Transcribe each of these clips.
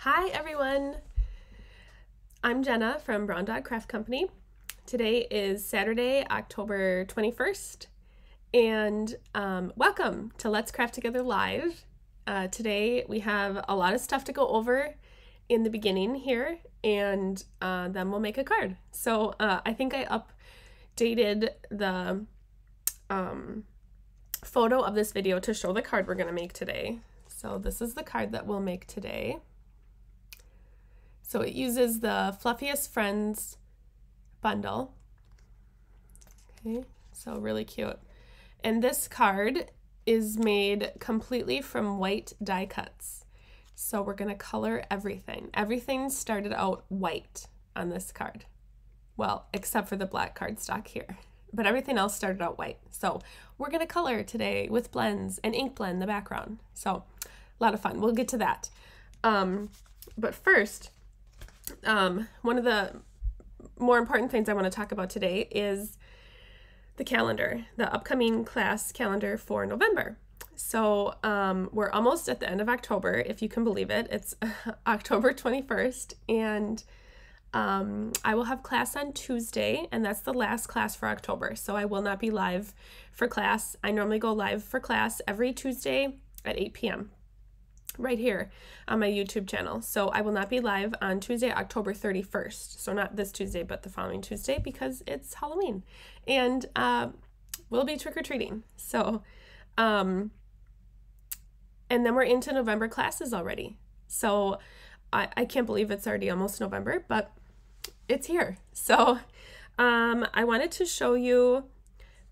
Hi everyone! I'm Jenna from Brown Dog Craft Company. Today is Saturday, October 21st, and um, welcome to Let's Craft Together Live. Uh, today we have a lot of stuff to go over in the beginning here, and uh, then we'll make a card. So uh, I think I updated the um, photo of this video to show the card we're going to make today. So this is the card that we'll make today. So it uses the Fluffiest Friends bundle. Okay, so really cute. And this card is made completely from white die cuts. So we're going to color everything. Everything started out white on this card. Well, except for the black cardstock here. But everything else started out white. So we're going to color today with blends and ink blend the background. So a lot of fun. We'll get to that. Um, but first, um, one of the more important things I want to talk about today is the calendar, the upcoming class calendar for November. So um, we're almost at the end of October, if you can believe it. It's October 21st, and um, I will have class on Tuesday, and that's the last class for October. So I will not be live for class. I normally go live for class every Tuesday at 8 p.m right here on my YouTube channel. So I will not be live on Tuesday, October 31st. So not this Tuesday, but the following Tuesday because it's Halloween. And uh, we'll be trick-or-treating. So, um, and then we're into November classes already. So I, I can't believe it's already almost November, but it's here. So um, I wanted to show you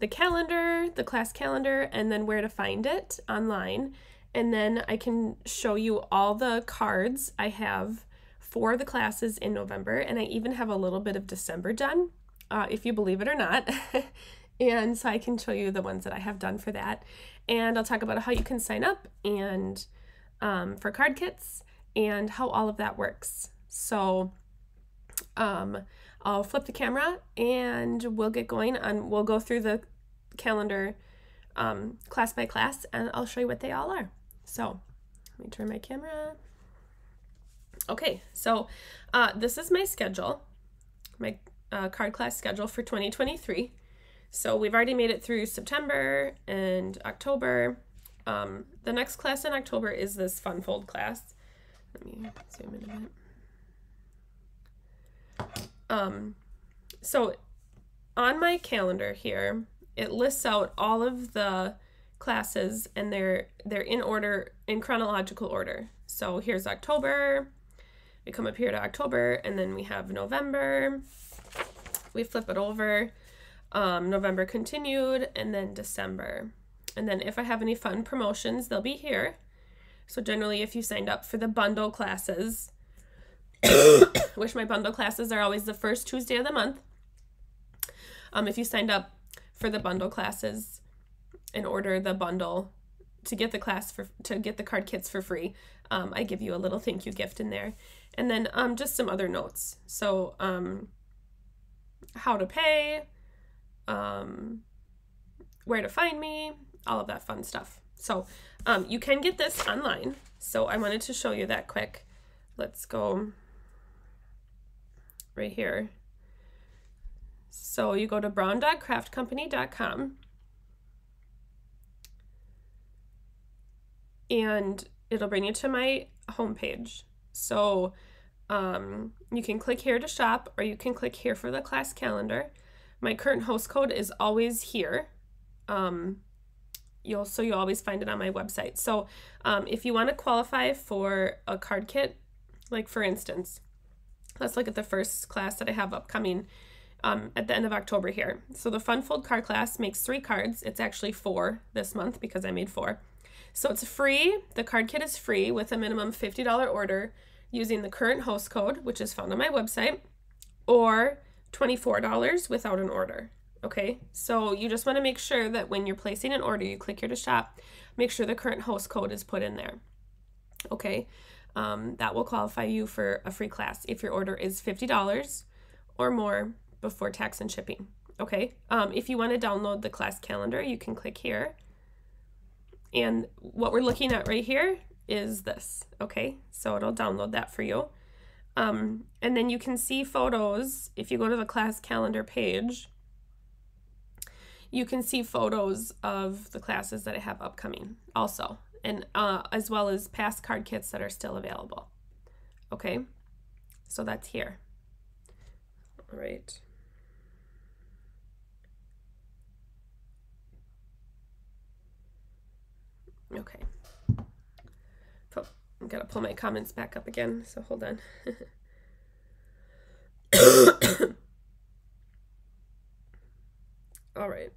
the calendar, the class calendar, and then where to find it online and then I can show you all the cards I have for the classes in November, and I even have a little bit of December done, uh, if you believe it or not. and so I can show you the ones that I have done for that. And I'll talk about how you can sign up and um, for card kits and how all of that works. So um, I'll flip the camera and we'll get going on, we'll go through the calendar um, class by class and I'll show you what they all are. So let me turn my camera. Okay, so uh, this is my schedule, my uh, card class schedule for 2023. So we've already made it through September and October. Um, the next class in October is this fun fold class. Let me zoom in a bit. Um, so on my calendar here, it lists out all of the classes and they're they're in order in chronological order. So here's October. We come up here to October and then we have November. We flip it over. Um, November continued and then December. And then if I have any fun promotions, they'll be here. So generally if you signed up for the bundle classes, which my bundle classes are always the first Tuesday of the month. Um, if you signed up for the bundle classes, and order the bundle to get the class for to get the card kits for free. Um, i give you a little thank you gift in there. And then um, just some other notes. So um, how to pay um, where to find me all of that fun stuff. So um, you can get this online. So i wanted to show you that quick. Let's go right here. So you go to browndogcraftcompany.com and it'll bring you to my homepage. So um, you can click here to shop or you can click here for the class calendar. My current host code is always here. Um, you'll so you always find it on my website. So um, if you want to qualify for a card kit, like for instance, let's look at the first class that I have upcoming um, at the end of October here. So the Fun Fold card class makes three cards. It's actually four this month because I made four. So it's free. The card kit is free with a minimum $50 order using the current host code, which is found on my website, or $24 without an order. Okay, so you just want to make sure that when you're placing an order, you click here to shop, make sure the current host code is put in there. Okay, um, that will qualify you for a free class if your order is $50 or more before tax and shipping. Okay, um, if you want to download the class calendar, you can click here and what we're looking at right here is this, okay? So it'll download that for you. Um, and then you can see photos if you go to the class calendar page. You can see photos of the classes that I have upcoming also, and uh, as well as past card kits that are still available. Okay, so that's here. All right. Okay. I'm gonna pull my comments back up again, so hold on. All right.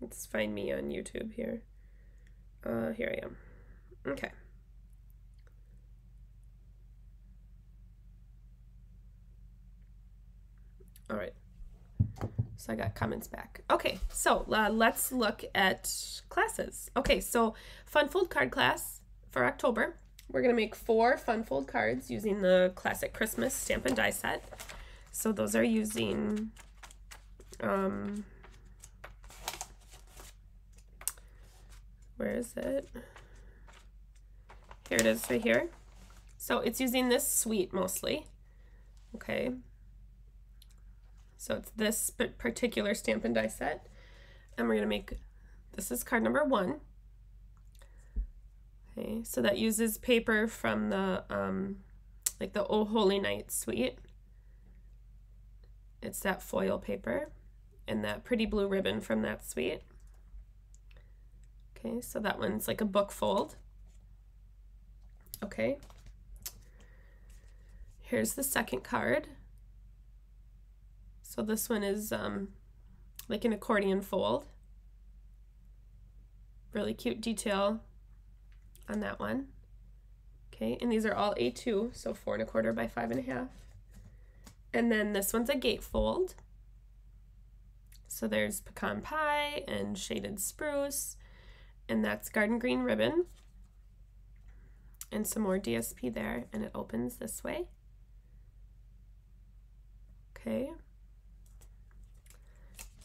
Let's find me on YouTube here. Uh, here I am. Okay. All right. So I got comments back. Okay, so uh, let's look at classes. Okay, so Fun Fold card class for October. We're to make four Fun Fold cards using the classic Christmas stamp and die set. So those are using um, where is it? Here it is right here. So it's using this suite mostly. Okay, so it's this particular stamp and die set. And we're going to make, this is card number one. Okay, so that uses paper from the, um, like the Oh Holy Night suite. It's that foil paper and that pretty blue ribbon from that suite. Okay, so that one's like a book fold. Okay. Here's the second card. So this one is um, like an accordion fold. Really cute detail on that one. Okay, and these are all A2, so four and a quarter by five and a half. And then this one's a gatefold. So there's pecan pie and shaded spruce, and that's garden green ribbon. And some more DSP there, and it opens this way. Okay.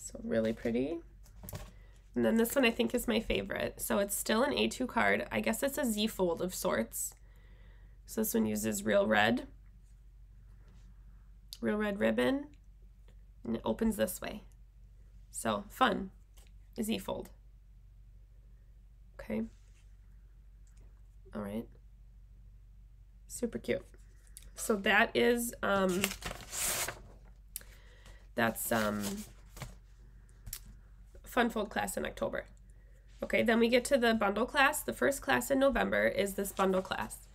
So really pretty. And then this one I think is my favorite. So it's still an A2 card. I guess it's a Z fold of sorts. So this one uses real red, real red ribbon, and it opens this way. So fun, Z fold. Okay. All right. Super cute. So that is, um, that's, um, fun fold class in October. Okay, then we get to the bundle class. The first class in November is this bundle class.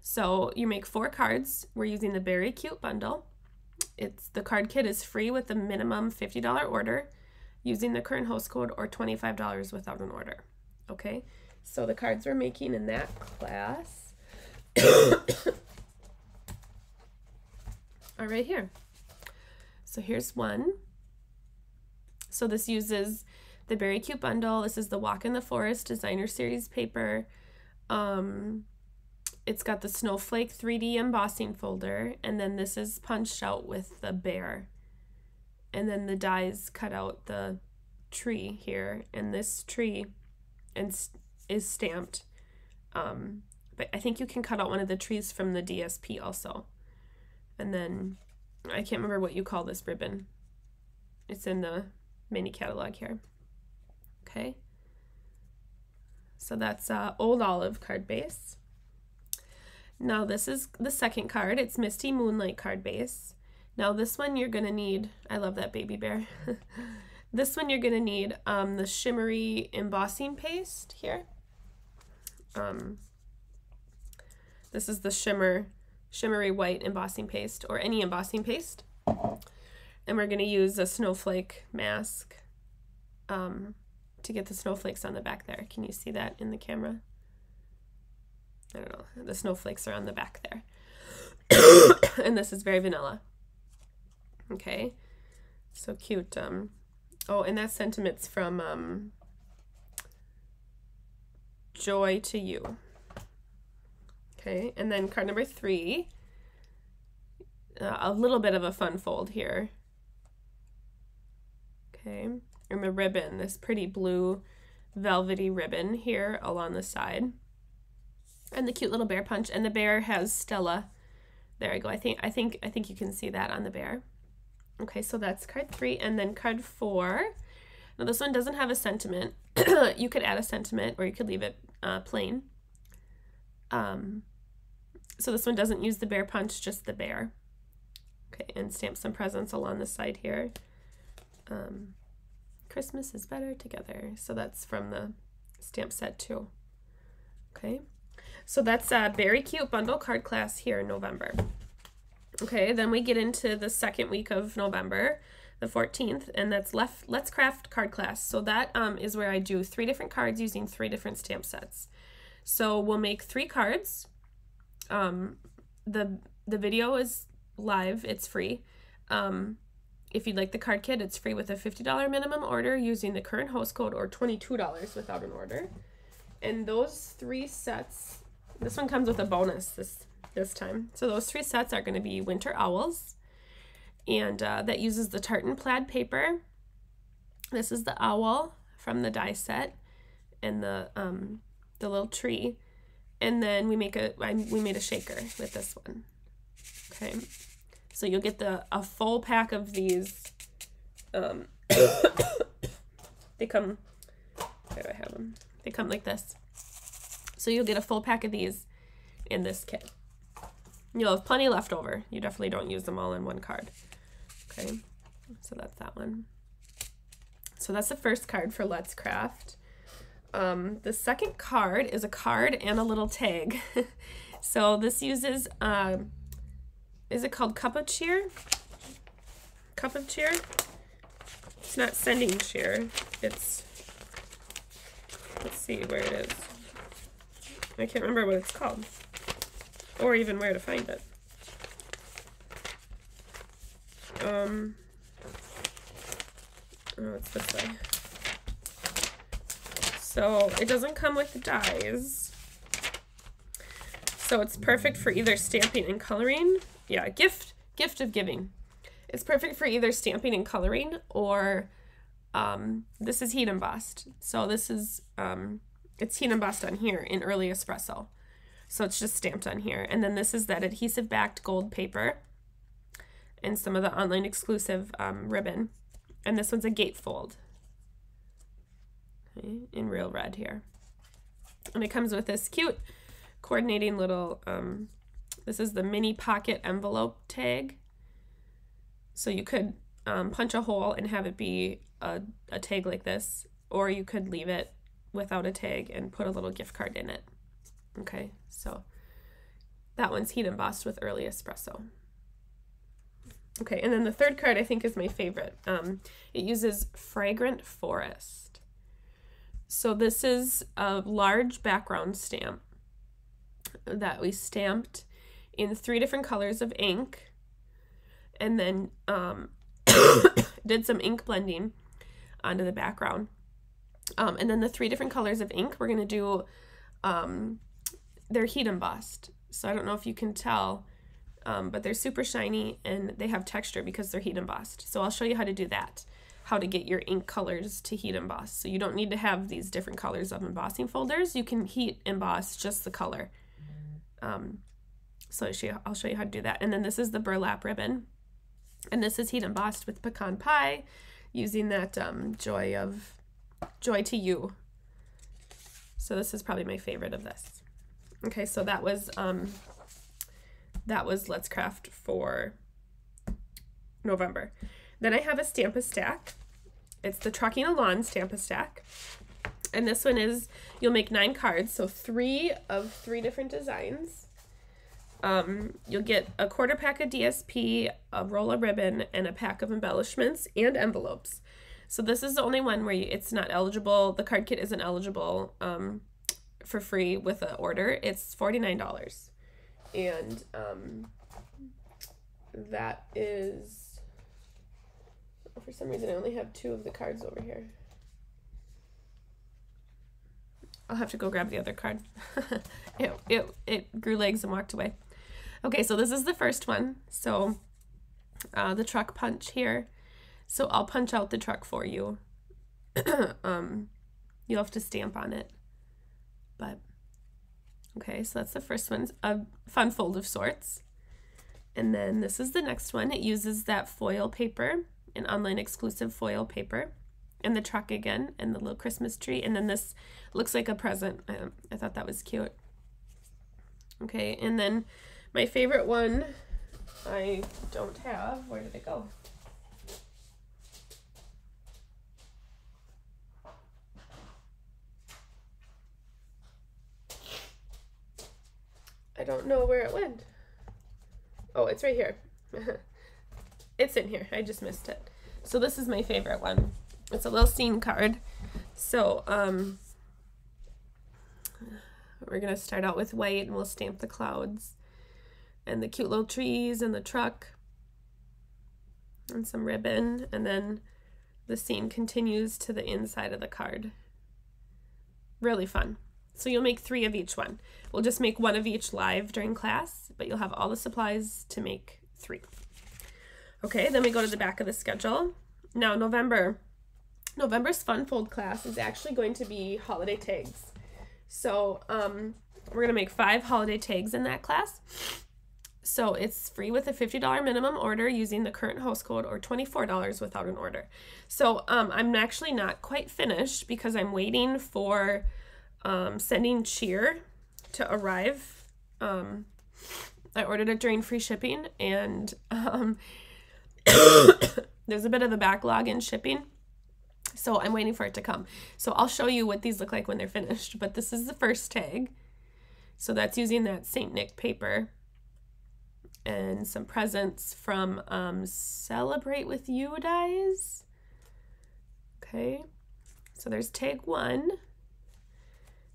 So you make four cards. We're using the Beary Cute bundle. It's the card kit is free with a minimum $50 order using the current host code or $25 without an order. Okay, so the cards we're making in that class are right here. So here's one. So this uses the Beary Cute bundle. This is the Walk in the Forest designer series paper. Um, it's got the snowflake 3D embossing folder, and then this is punched out with the bear. And then the dies cut out the tree here, and this tree and is stamped. Um, but I think you can cut out one of the trees from the DSP also. And then I can't remember what you call this ribbon. It's in the mini catalog here. Okay. So that's uh, Old Olive card base. Now this is the second card. It's Misty Moonlight card base. Now this one you're going to need, I love that baby bear. this one you're going to need um, the shimmery embossing paste here. Um, this is the shimmer, shimmery white embossing paste or any embossing paste. And we're going to use a snowflake mask um, to get the snowflakes on the back there. Can you see that in the camera? I don't know. The snowflakes are on the back there. and this is very vanilla. Okay. So cute. Um, oh, and that sentiment's from um, Joy to You. Okay. And then card number three. Uh, a little bit of a fun fold here. Okay and the ribbon, this pretty blue velvety ribbon here along the side. And the cute little bear punch. And the bear has Stella. There I go. I think I think I think you can see that on the bear. Okay, so that's card three. And then card four. Now this one doesn't have a sentiment. you could add a sentiment or you could leave it uh, plain. Um, so this one doesn't use the bear punch, just the bear. Okay, and stamp some presents along the side here. Um, Christmas is better together. So that's from the stamp set too. Okay, so that's a very cute bundle card class here in November. Okay, then we get into the second week of November, the 14th, and that's left Let's Craft card class. So that um, is where I do three different cards using three different stamp sets. So we'll make three cards. Um, the the video is live, it's free. Um, if you'd like the card kit, it's free with a $50 minimum order using the current host code or $22 without an order. And those three sets, this one comes with a bonus this this time. So those three sets are going to be Winter Owls, and uh, that uses the tartan plaid paper. This is the owl from the die set, and the um, the little tree, and then we make a we made a shaker with this one. Okay, so you'll get the a full pack of these. Um, they come. Where do I have them? They come like this. So you'll get a full pack of these in this kit. You'll have plenty left over. You definitely don't use them all in one card. Okay, so that's that one. So that's the first card for Let's Craft. Um, the second card is a card and a little tag. so this uses uh, is it called Cup of Cheer? Cup of Cheer? It's not sending cheer. It's, let's see where it is. I can't remember what it's called. Or even where to find it. Um, oh, it's this way. So it doesn't come with the dies. So it's perfect for either stamping and coloring yeah, gift gift of giving. It's perfect for either stamping and coloring or um, this is heat embossed. So this is um, it's heat embossed on here in early espresso. So it's just stamped on here. And then this is that adhesive backed gold paper and some of the online exclusive um, ribbon. And this one's a gatefold okay, in real red here. And it comes with this cute coordinating little um, this is the mini pocket envelope tag. So you could um, punch a hole and have it be a, a tag like this, or you could leave it without a tag and put a little gift card in it. Okay, so that one's heat embossed with early espresso. Okay, and then the third card I think is my favorite. Um, it uses Fragrant Forest. So this is a large background stamp that we stamped in three different colors of ink and then um, did some ink blending onto the background. Um, and then the three different colors of ink, we're going to do, um, they're heat embossed. So I don't know if you can tell, um, but they're super shiny and they have texture because they're heat embossed. So I'll show you how to do that, how to get your ink colors to heat emboss. So you don't need to have these different colors of embossing folders. You can heat emboss just the color. Um, so I'll show you how to do that. And then this is the burlap ribbon. And this is heat embossed with pecan pie using that um, joy of joy to you. So this is probably my favorite of this. Okay, so that was um, that was Let's Craft for November. Then I have a Stamp-A-Stack. It's the Trucking Along Stamp-A-Stack. And this one is, you'll make nine cards, so three of three different designs. Um, you'll get a quarter pack of DSP, a roll of ribbon, and a pack of embellishments and envelopes. So this is the only one where you, it's not eligible. The card kit isn't eligible um, for free with an order. It's $49. And um, that is, for some reason, I only have two of the cards over here. I'll have to go grab the other card. it, it, it grew legs and walked away. Okay, so this is the first one. So uh, the truck punch here. So I'll punch out the truck for you. um, You'll have to stamp on it. But, okay, so that's the first one, a fun fold of sorts. And then this is the next one. It uses that foil paper, an online exclusive foil paper. And the truck again, and the little Christmas tree. And then this looks like a present. I, I thought that was cute. Okay, and then my favorite one I don't have. Where did it go? I don't know where it went. Oh, it's right here. it's in here. I just missed it. So this is my favorite one. It's a little scene card. So, um, we're going to start out with white and we'll stamp the clouds and the cute little trees and the truck and some ribbon. And then the scene continues to the inside of the card. Really fun. So you'll make three of each one. We'll just make one of each live during class, but you'll have all the supplies to make three. Okay, then we go to the back of the schedule. Now, November. November's Fun Fold class is actually going to be holiday tags. So um, we're to make five holiday tags in that class. So it's free with a $50 minimum order using the current host code or $24 without an order. So um, I'm actually not quite finished because I'm waiting for um, sending cheer to arrive. Um, I ordered it during free shipping and um, there's a bit of a backlog in shipping. So I'm waiting for it to come. So I'll show you what these look like when they're finished. But this is the first tag. So that's using that St. Nick paper. And some presents from um, Celebrate With You dies. Okay. So there's tag one.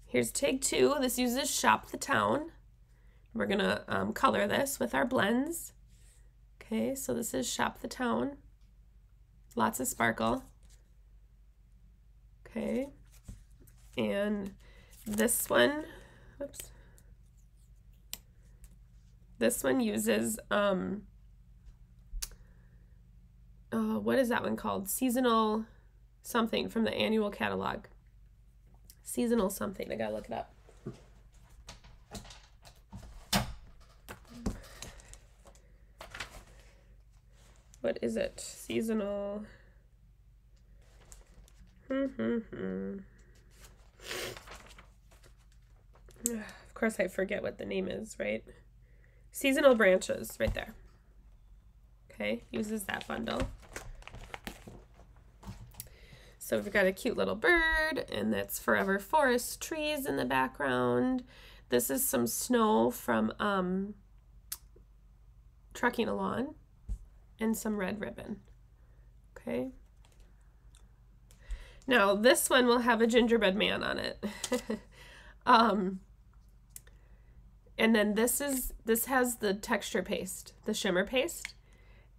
Here's tag two. This uses Shop the Town. We're to um, color this with our blends. Okay, so this is Shop the Town. Lots of sparkle. Okay. And this one, oops. This one uses, um, uh, what is that one called? Seasonal something from the annual catalog. Seasonal something. I gotta look it up. What is it? Seasonal. Mhm Of course, I forget what the name is, right? Seasonal branches, right there. Okay, uses that bundle. So we've got a cute little bird, and that's Forever Forest trees in the background. This is some snow from um, Trucking Along, and some red ribbon. Okay. Now this one will have a gingerbread man on it. um, and then this is this has the texture paste, the shimmer paste.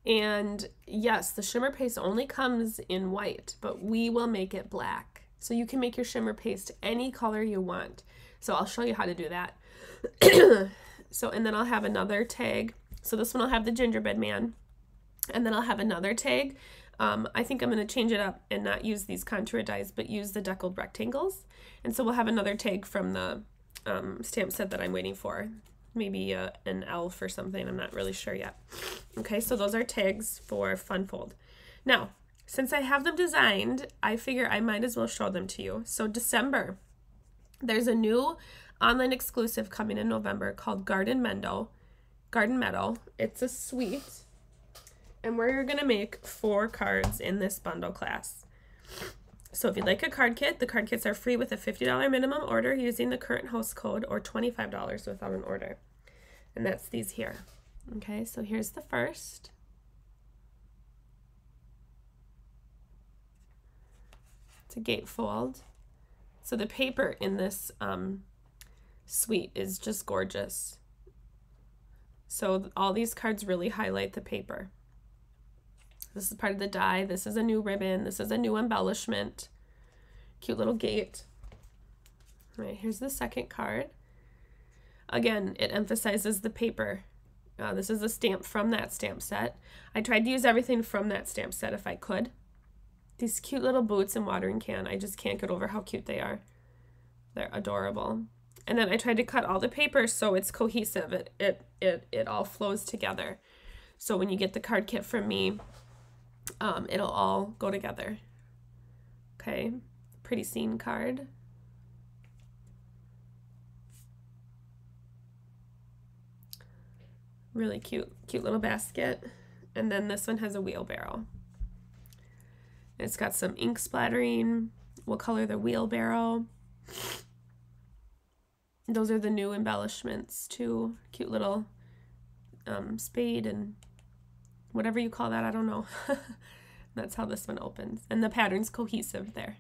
And yes, the shimmer paste only comes in white, but we will make it black. So you can make your shimmer paste any color you want. So I'll show you how to do that. so, and then I'll have another tag. So this one I'll have the gingerbread man. And then I'll have another tag um, I think I'm going to change it up and not use these contour dies, but use the deckled rectangles. And so we'll have another tag from the um, stamp set that I'm waiting for. Maybe uh, an elf or something. I'm not really sure yet. Okay, so those are tags for Fun Fold. Now, since I have them designed, I figure I might as well show them to you. So December, there's a new online exclusive coming in November called Garden Meadow. Garden Meadow. It's a suite and we're going to make four cards in this bundle class. So if you'd like a card kit, the card kits are free with a $50 minimum order using the current host code or $25 without an order. And that's these here. Okay, so here's the first. It's a gatefold. So the paper in this um, suite is just gorgeous. So all these cards really highlight the paper. This is part of the die. This is a new ribbon. This is a new embellishment. Cute little gate. All right, here's the second card. Again, it emphasizes the paper. Uh, this is a stamp from that stamp set. I tried to use everything from that stamp set if I could. these cute little boots and watering can. I just can't get over how cute they are. They're adorable. And then I tried to cut all the paper so it's cohesive. It it it, it all flows together. So when you get the card kit from me, um, it'll all go together. Okay, pretty scene card. Really cute, cute little basket. And then this one has a wheelbarrow. It's got some ink splattering. We'll color the wheelbarrow. Those are the new embellishments too. Cute little um, spade and whatever you call that, I don't know. That's how this one opens. And the pattern's cohesive there.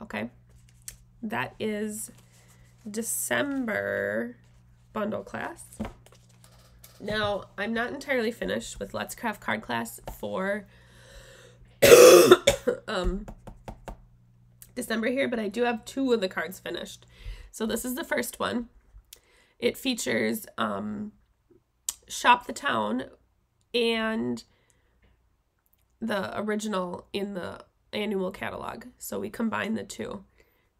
Okay. That is December bundle class. Now, I'm not entirely finished with Let's Craft card class for um, December here, but I do have two of the cards finished. So this is the first one. It features um, Shop the Town and the original in the annual catalog. So we combine the two.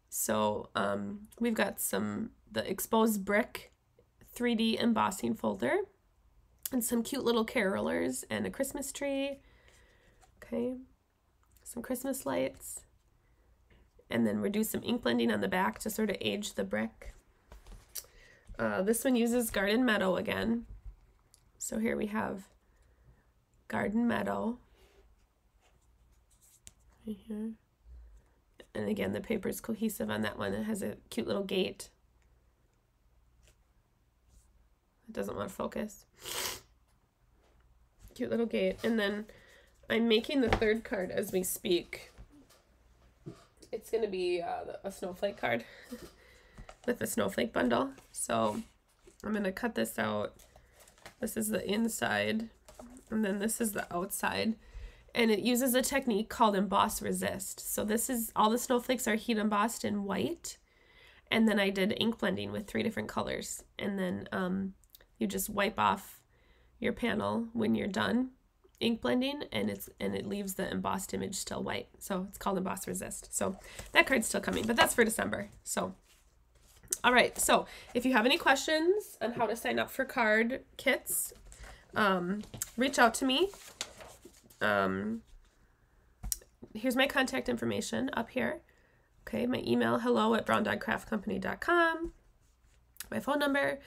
So um, we've got some, the exposed brick 3D embossing folder and some cute little carolers and a Christmas tree. Okay, some Christmas lights. And then we do some ink blending on the back to sort of age the brick. Uh, this one uses Garden Meadow again. So here we have Garden Meadow. Right here. And again, the paper is cohesive on that one. It has a cute little gate. It doesn't want to focus. Cute little gate. And then I'm making the third card as we speak. It's going to be uh, a snowflake card with the snowflake bundle. So I'm going to cut this out. This is the inside and then this is the outside. And it uses a technique called emboss resist. So this is, all the snowflakes are heat embossed in white. And then I did ink blending with three different colors. And then um, you just wipe off your panel when you're done ink blending and it's and it leaves the embossed image still white. So it's called emboss resist. So that card's still coming, but that's for December. So all right, so if you have any questions on how to sign up for card kits, um, reach out to me. Um, here's my contact information up here. Okay, my email, hello at browndogcraftcompany.com. My phone number.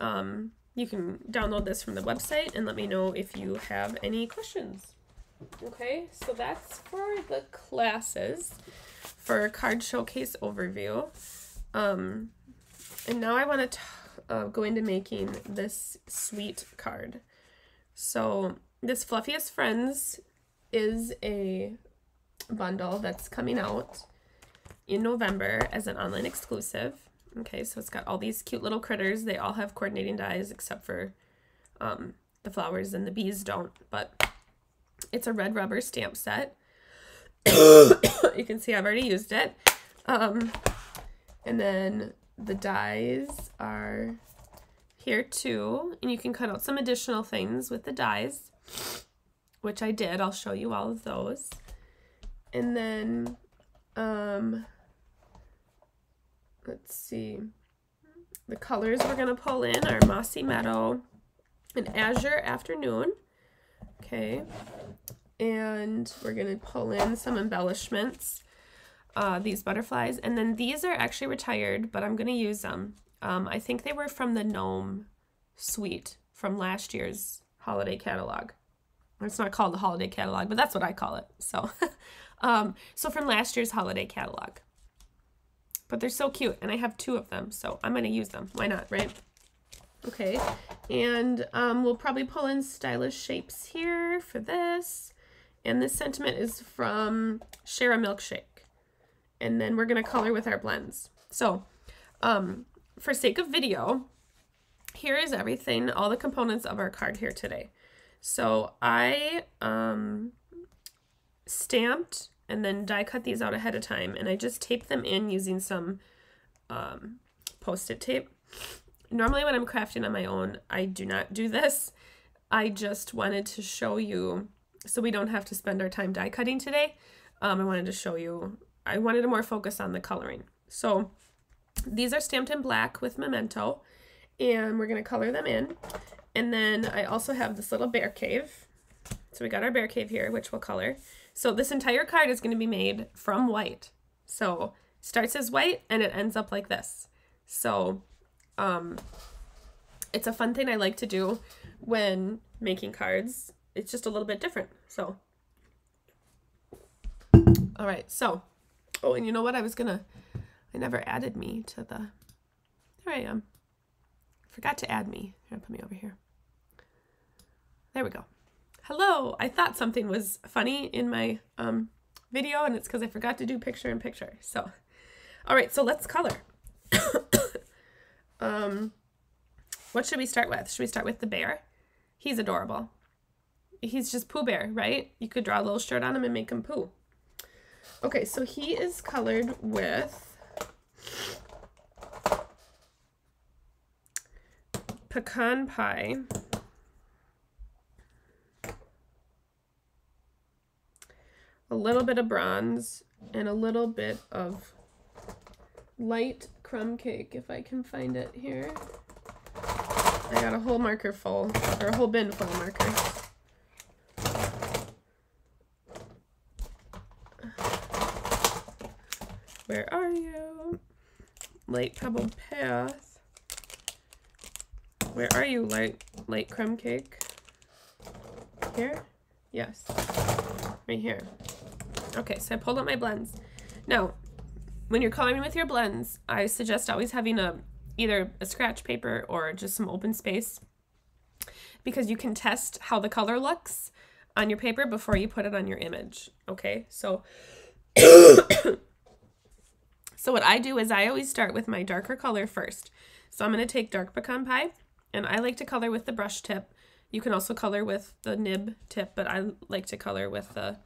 Um, you can download this from the website and let me know if you have any questions. Okay, so that's for the classes for card showcase overview. Um, and now I want to uh, go into making this sweet card. So this Fluffiest Friends is a bundle that's coming out in November as an online exclusive. Okay, so it's got all these cute little critters. They all have coordinating dies except for um, the flowers and the bees don't, but it's a red rubber stamp set. you can see I've already used it. Um, and then the dies are here too, and you can cut out some additional things with the dies, which I did. I'll show you all of those. And then, um, let's see, the colors we're going to pull in are Mossy Meadow and Azure Afternoon. Okay. And we're going to pull in some embellishments, uh, these butterflies. And then these are actually retired, but I'm going to use them. Um, I think they were from the Gnome Suite from last year's holiday catalog. It's not called the holiday catalog, but that's what I call it. So, um, so from last year's holiday catalog. But they're so cute, and I have two of them, so I'm going to use them. Why not, right? Okay, and um, we'll probably pull in stylish shapes here for this. And this sentiment is from Share a Milkshake. And then we're going to color with our blends. So, um, for sake of video, here is everything, all the components of our card here today. So I um, stamped and then die cut these out ahead of time and I just taped them in using some um, post-it tape. Normally when I'm crafting on my own, I do not do this. I just wanted to show you so we don't have to spend our time die cutting today. um, I wanted to show you, I wanted to more focus on the coloring. So these are stamped in black with Memento, and we're going to color them in. And then I also have this little bear cave. So we got our bear cave here, which we'll color. So this entire card is going to be made from white. So it starts as white and it ends up like this. So um, it's a fun thing I like to do when making cards. It's just a little bit different. So, all right. So, oh, and you know what? I was going to, I never added me to the, there I am. Forgot to add me. Here, put me over here. There we go. Hello. I thought something was funny in my um, video and it's because I forgot to do picture in picture. So, all right. So let's color. um, what should we start with? Should we start with the bear? He's adorable. He's just Pooh Bear, right? You could draw a little shirt on him and make him Pooh. Okay, so he is colored with pecan pie. A little bit of bronze and a little bit of light crumb cake, if I can find it here. I got a whole marker full, or a whole bin full of markers. Where are you? Light pebble path. Where are you, light light crumb cake? Here? Yes. Right here. Okay, so I pulled out my blends. Now, when you're coloring with your blends, I suggest always having a either a scratch paper or just some open space because you can test how the color looks on your paper before you put it on your image. Okay, so so what I do is I always start with my darker color first. So I'm going to take dark pecan pie and I like to color with the brush tip. You can also color with the nib tip, but I like to color with the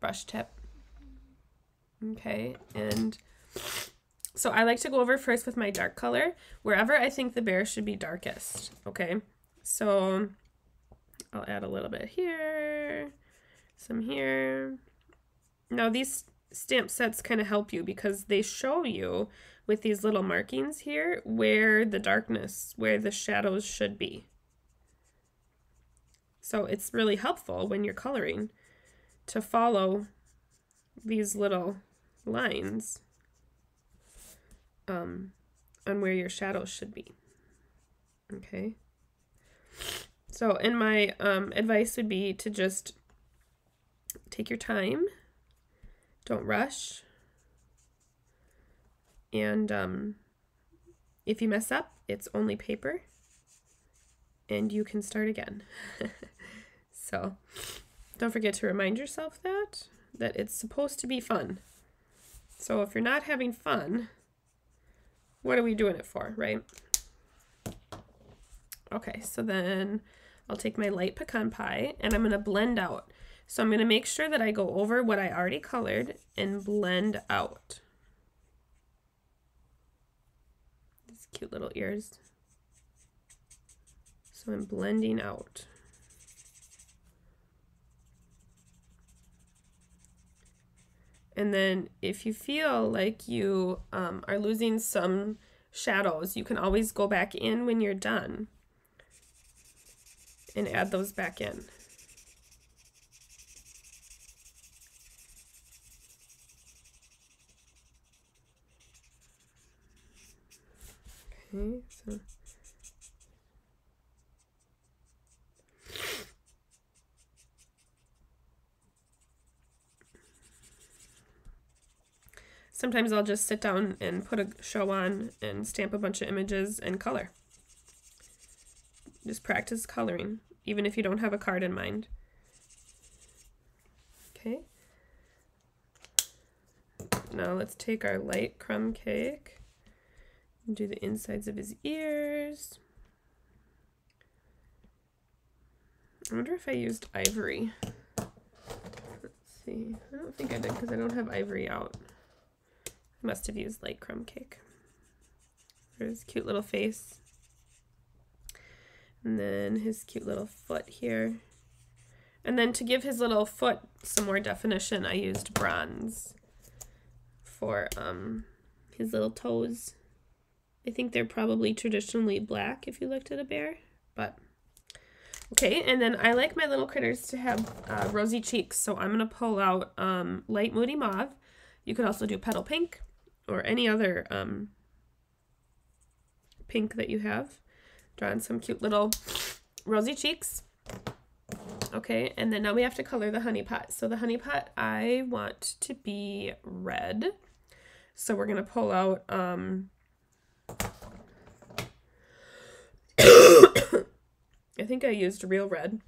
brush tip. Okay, and so I like to go over first with my dark color, wherever I think the bear should be darkest, okay? So I'll add a little bit here, some here. Now these stamp sets kind of help you because they show you with these little markings here where the darkness, where the shadows should be. So it's really helpful when you're coloring to follow these little lines um, on where your shadows should be. Okay. So, and my um, advice would be to just take your time, don't rush, and um, if you mess up, it's only paper, and you can start again. so, don't forget to remind yourself that that it's supposed to be fun. So if you're not having fun, what are we doing it for, right? Okay, so then I'll take my light pecan pie and I'm going to blend out. So I'm going to make sure that I go over what I already colored and blend out. These cute little ears. So I'm blending out. And then if you feel like you um, are losing some shadows, you can always go back in when you're done and add those back in. Okay, so sometimes I'll just sit down and put a show on and stamp a bunch of images and color. Just practice coloring, even if you don't have a card in mind. Okay. Now let's take our light crumb cake do the insides of his ears. I wonder if I used ivory. Let's see. I don't think I did because I don't have ivory out. I must have used light crumb cake. There's his cute little face. And then his cute little foot here. And then to give his little foot some more definition, I used bronze for um, his little toes. I think they're probably traditionally black if you looked at a bear, but okay. And then I like my little critters to have uh, rosy cheeks, so I'm gonna pull out um, light moody mauve. You could also do petal pink or any other um, pink that you have. Drawing some cute little rosy cheeks. Okay, and then now we have to color the honey pot. So the honey pot I want to be red. So we're gonna pull out um I think I used real red.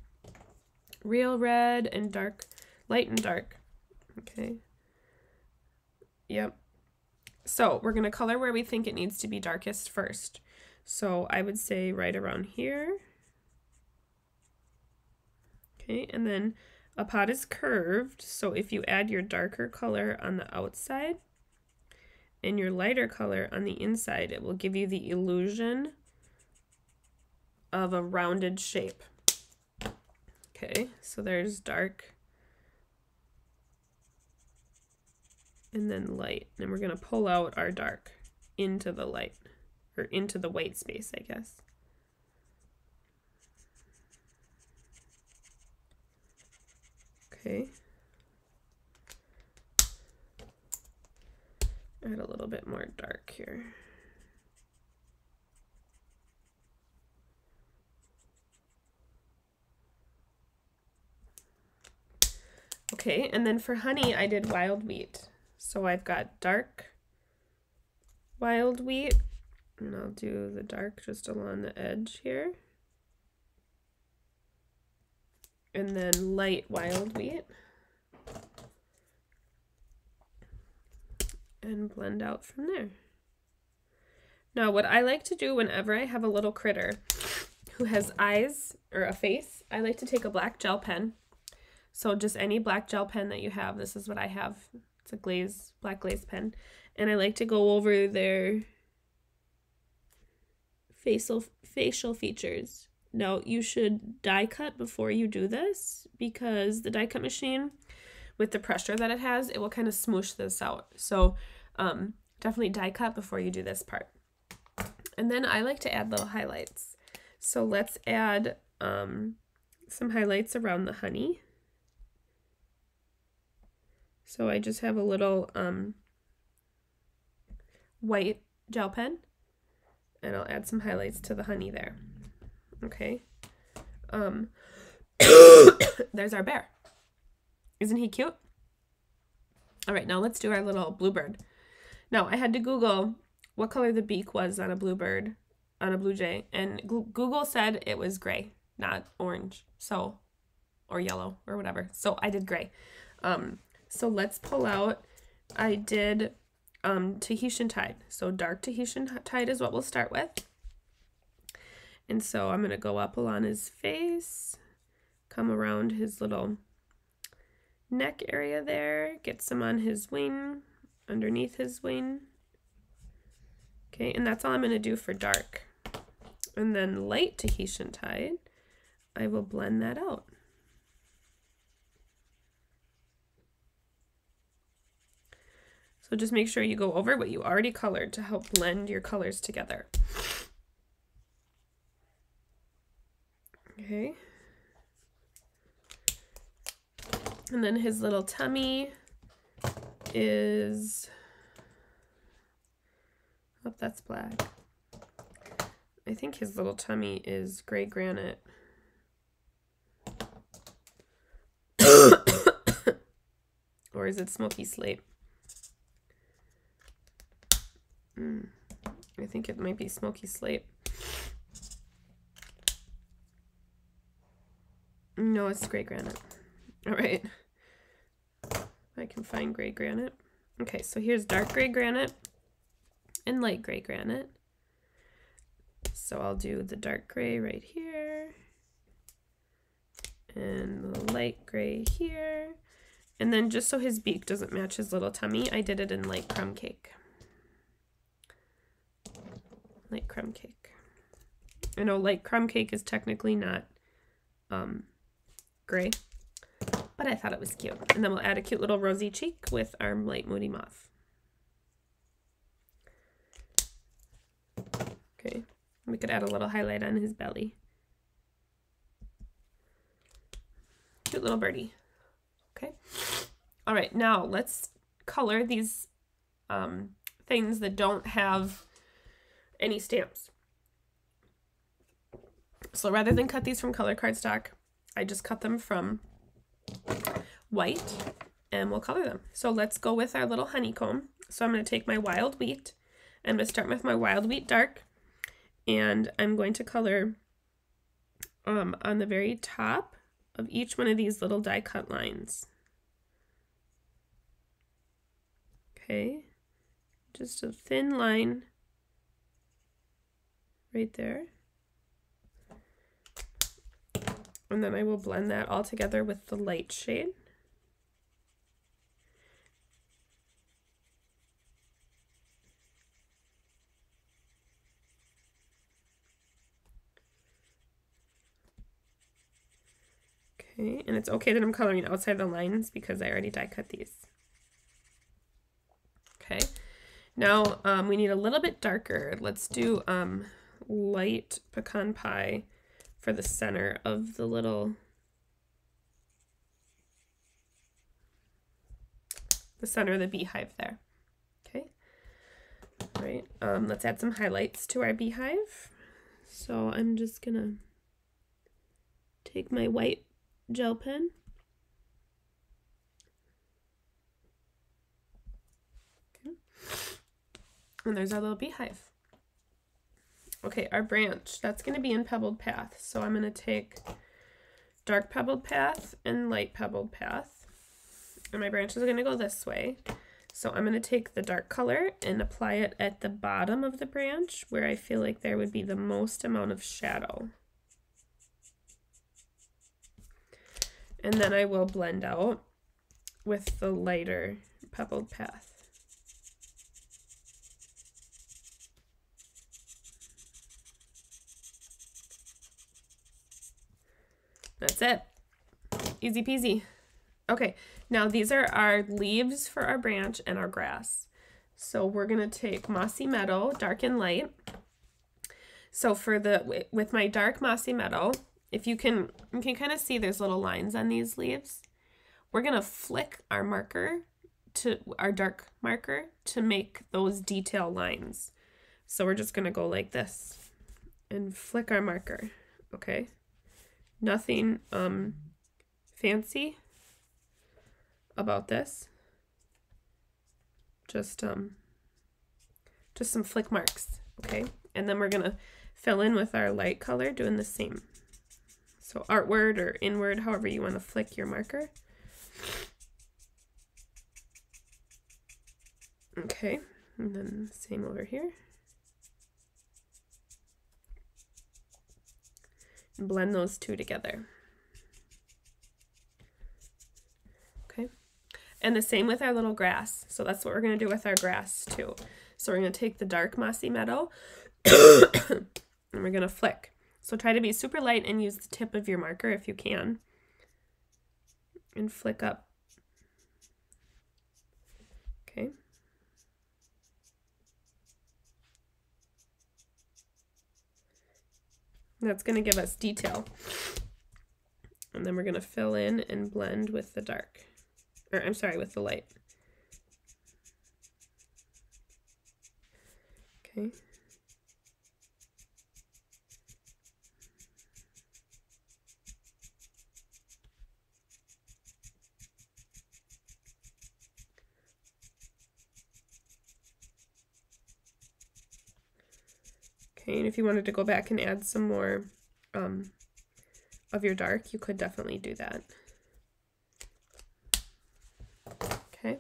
Real red and dark, light and dark. Okay. Yep. So we're going to color where we think it needs to be darkest first. So I would say right around here. Okay, and then a pot is curved, so if you add your darker color on the outside and your lighter color on the inside, it will give you the illusion of a rounded shape. Okay, so there's dark and then light. And we're going to pull out our dark into the light, or into the white space, I guess. Okay. Add a little bit more dark here. Okay, and then for honey, I did wild wheat. So I've got dark wild wheat, and I'll do the dark just along the edge here. And then light wild wheat. And blend out from there. Now, what I like to do whenever I have a little critter who has eyes or a face, I like to take a black gel pen so just any black gel pen that you have, this is what I have. It's a glaze, black glaze pen. And I like to go over their facial facial features. Now, you should die cut before you do this because the die cut machine, with the pressure that it has, it will kind of smoosh this out. So um, definitely die cut before you do this part. And then I like to add little highlights. So let's add um, some highlights around the honey. So I just have a little um, white gel pen and I'll add some highlights to the honey there. Okay. Um, there's our bear. Isn't he cute? All right, now let's do our little bluebird. Now, I had to Google what color the beak was on a bluebird, on a blue jay, and Google said it was gray, not orange, so, or yellow, or whatever. So I did gray. Um, so let's pull out, I did um, Tahitian Tide. So dark Tahitian Tide is what we'll start with. And so I'm going to go up along his face, come around his little neck area there, get some on his wing, underneath his wing. Okay, and that's all I'm going to do for dark. And then light Tahitian Tide, I will blend that out. So just make sure you go over what you already colored to help blend your colors together. Okay. And then his little tummy is, oh, that's black. I think his little tummy is gray granite. or is it smoky slate? Mm, I think it might be smoky slate. No, it's gray granite. All right. I can find gray granite. Okay, so here's dark gray granite and light gray granite. So I'll do the dark gray right here and the light gray here. And then just so his beak doesn't match his little tummy, I did it in light crumb cake like crumb cake. I know like crumb cake is technically not um, gray, but I thought it was cute. And then we'll add a cute little rosy cheek with our light moody mauve. Okay, we could add a little highlight on his belly. Cute little birdie. Okay. All right, now let's color these um, things that don't have any stamps. So rather than cut these from color cardstock, I just cut them from white and we'll color them. So let's go with our little honeycomb. So I'm going to take my wild wheat. I'm going to start with my wild wheat dark and I'm going to color um, on the very top of each one of these little die cut lines. Okay, just a thin line right there. And then I will blend that all together with the light shade. Okay, and it's okay that I'm coloring outside the lines because I already die cut these. Okay, now um, we need a little bit darker. Let's do um, light pecan pie for the center of the little the center of the beehive there. Okay. All right. Um, let's add some highlights to our beehive. So I'm just gonna take my white gel pen. And there's our little beehive. Okay, our branch, that's going to be in pebbled path. So I'm going to take dark pebbled path and light pebbled path. And my branch is going to go this way. So I'm going to take the dark color and apply it at the bottom of the branch where I feel like there would be the most amount of shadow. And then I will blend out with the lighter pebbled path. That's it. Easy peasy. Okay, now these are our leaves for our branch and our grass. So we're to take Mossy Meadow, dark and light. So for the, with my dark Mossy Meadow, if you can, you can kind of see there's little lines on these leaves. We're to flick our marker to our dark marker to make those detail lines. So we're just to go like this and flick our marker, okay? Nothing um, fancy about this. Just um, just some flick marks, okay? And then we're gonna fill in with our light color doing the same. So artward or inward, however you want to flick your marker. Okay, and then same over here. Blend those two together. Okay, and the same with our little grass. So that's what we're going to do with our grass too. So we're going to take the dark mossy meadow and we're going to flick. So try to be super light and use the tip of your marker if you can. And flick up. Okay. That's going to give us detail. And then we're going to fill in and blend with the dark. Or I'm sorry, with the light. Okay. Okay, and if you wanted to go back and add some more um, of your dark, you could definitely do that. Okay,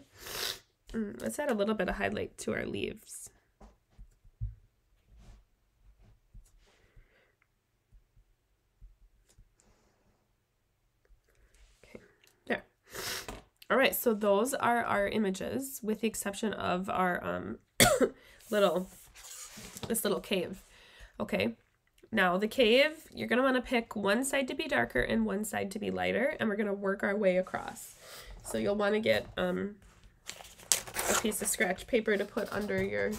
mm, let's add a little bit of highlight to our leaves. All right, so those are our images with the exception of our um, little, this little cave. Okay, Now the cave, you're want to pick one side to be darker and one side to be lighter, and we're to work our way across. So you'll want to get um, a piece of scratch paper to put under your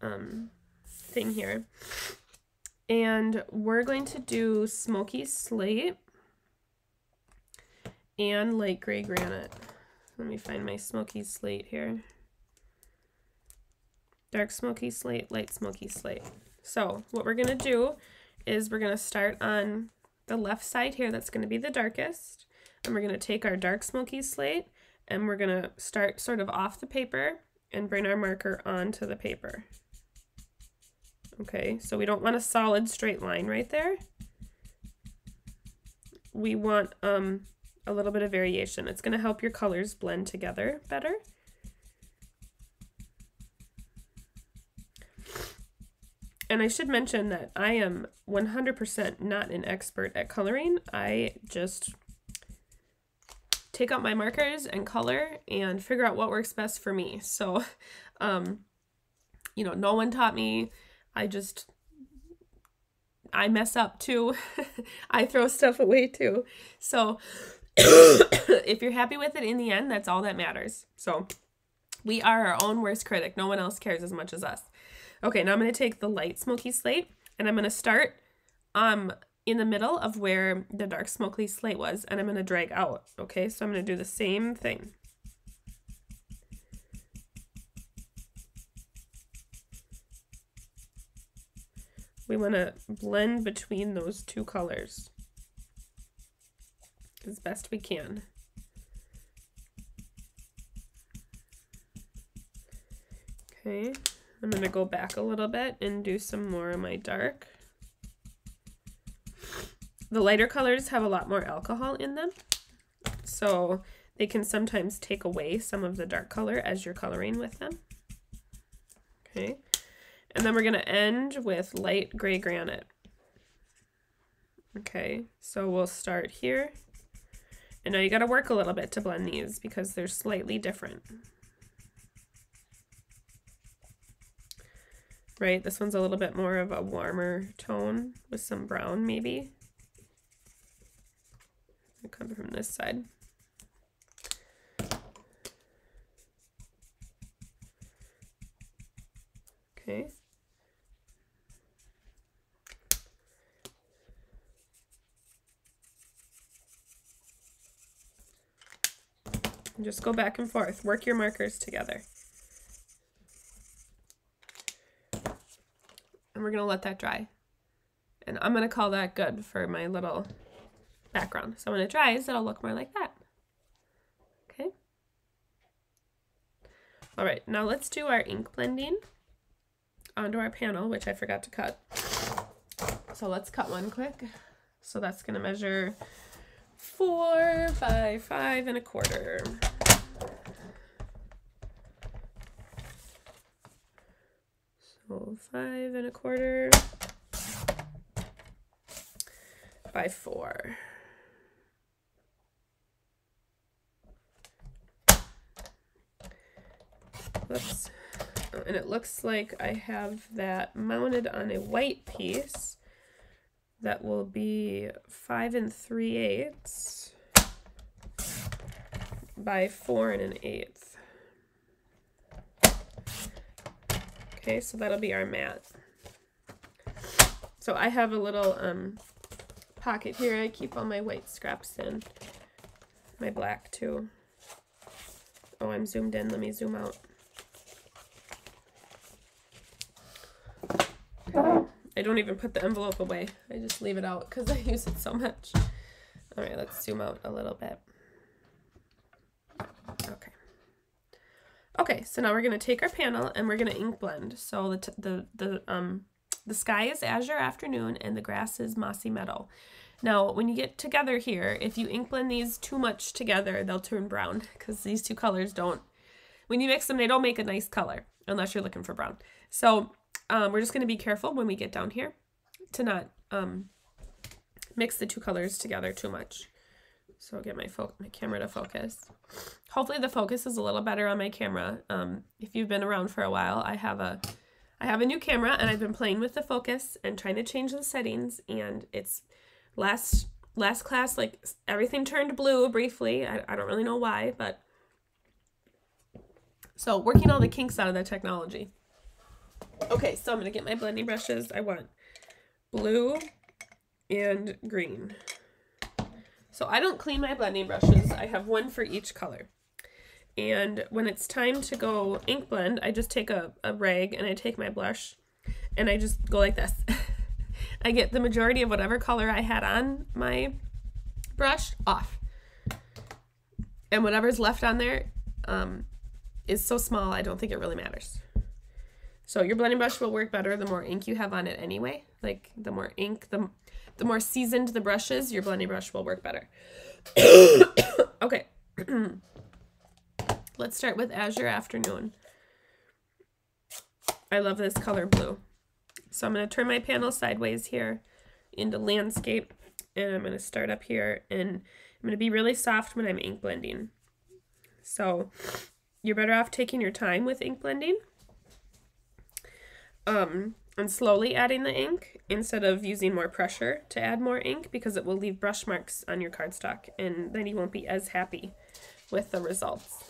um, thing here. And we're going to do smoky slate and light gray granite. Let me find my smoky slate here. Dark smoky slate, light smoky slate. So what we're going to do is we're going to start on the left side here. That's going to be the darkest. And we're going to take our dark smoky slate and we're going to start sort of off the paper and bring our marker onto the paper. Okay, so we don't want a solid straight line right there. We want um, a little bit of variation. It's going to help your colors blend together better. And I should mention that I am 100% not an expert at coloring. I just take out my markers and color and figure out what works best for me. So, um, you know, no one taught me. I just, I mess up too. I throw stuff away too. So, if you're happy with it in the end, that's all that matters. So, we are our own worst critic. No one else cares as much as us. Okay, now I'm going to take the light smoky slate and I'm going to start um in the middle of where the dark smoky slate was and I'm going to drag out. Okay, so I'm going to do the same thing. We want to blend between those two colors as best we can. Okay. I'm going to go back a little bit and do some more of my dark. The lighter colors have a lot more alcohol in them, so they can sometimes take away some of the dark color as you're coloring with them. Okay, and then we're going to end with light gray granite. Okay, so we'll start here. And now you got to work a little bit to blend these because they're slightly different. Right? This one's a little bit more of a warmer tone with some brown maybe. Come from this side. Okay. And just go back and forth. Work your markers together. And we're going to let that dry. And I'm going to call that good for my little background. So when it dries, it'll look more like that. Okay. All right, now let's do our ink blending onto our panel, which I forgot to cut. So let's cut one quick. So that's going to measure four by five and a quarter. So five and a quarter by four. Whoops. Oh, and it looks like I have that mounted on a white piece that will be five and three eighths by four and an eighth. Okay, so that'll be our mat. So I have a little um, pocket here. I keep all my white scraps in. My black too. Oh, I'm zoomed in. Let me zoom out. I don't even put the envelope away. I just leave it out because I use it so much. All right, let's zoom out a little bit. Okay. Okay, so now we're going to take our panel and we're going to ink blend. So the, the, the, um, the sky is azure afternoon and the grass is mossy meadow. Now, when you get together here, if you ink blend these too much together, they'll turn brown because these two colors don't, when you mix them, they don't make a nice color unless you're looking for brown. So um, we're just going to be careful when we get down here to not um, mix the two colors together too much. So I'll get my, my camera to focus. Hopefully the focus is a little better on my camera. Um, if you've been around for a while, I have a I have a new camera and I've been playing with the focus and trying to change the settings and it's last last class like everything turned blue briefly. I, I don't really know why, but so working all the kinks out of the technology. Okay, so I'm going to get my blending brushes. I want blue and green. So I don't clean my blending brushes. I have one for each color. And when it's time to go ink blend, I just take a, a rag and I take my blush and I just go like this. I get the majority of whatever color I had on my brush off. And whatever's left on there um, is so small, I don't think it really matters. So your blending brush will work better the more ink you have on it anyway. Like the more ink, the, the more seasoned the brush is, your blending brush will work better. okay. Let's start with Azure Afternoon. I love this color blue. So I'm going to turn my panel sideways here into landscape. And I'm going to start up here. And I'm going to be really soft when I'm ink blending. So you're better off taking your time with ink blending um, and slowly adding the ink instead of using more pressure to add more ink because it will leave brush marks on your cardstock and then you won't be as happy with the results.